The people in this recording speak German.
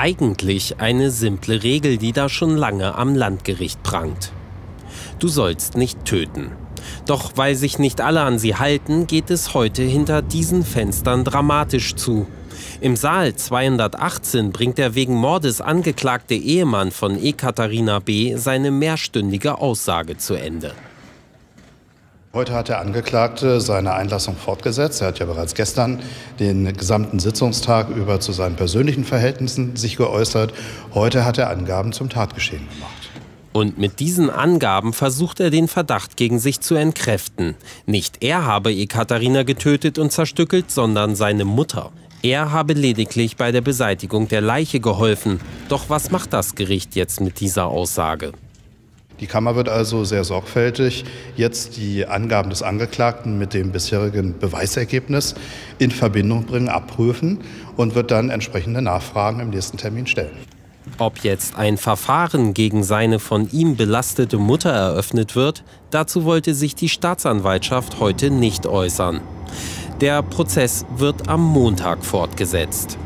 Eigentlich eine simple Regel, die da schon lange am Landgericht prangt. Du sollst nicht töten. Doch weil sich nicht alle an sie halten, geht es heute hinter diesen Fenstern dramatisch zu. Im Saal 218 bringt der wegen Mordes angeklagte Ehemann von Ekaterina B. seine mehrstündige Aussage zu Ende. Heute hat der Angeklagte seine Einlassung fortgesetzt. Er hat ja bereits gestern den gesamten Sitzungstag über zu seinen persönlichen Verhältnissen sich geäußert. Heute hat er Angaben zum Tatgeschehen gemacht. Und mit diesen Angaben versucht er den Verdacht gegen sich zu entkräften. Nicht er habe Ekaterina getötet und zerstückelt, sondern seine Mutter. Er habe lediglich bei der Beseitigung der Leiche geholfen. Doch was macht das Gericht jetzt mit dieser Aussage? Die Kammer wird also sehr sorgfältig jetzt die Angaben des Angeklagten mit dem bisherigen Beweisergebnis in Verbindung bringen, abprüfen und wird dann entsprechende Nachfragen im nächsten Termin stellen. Ob jetzt ein Verfahren gegen seine von ihm belastete Mutter eröffnet wird, dazu wollte sich die Staatsanwaltschaft heute nicht äußern. Der Prozess wird am Montag fortgesetzt.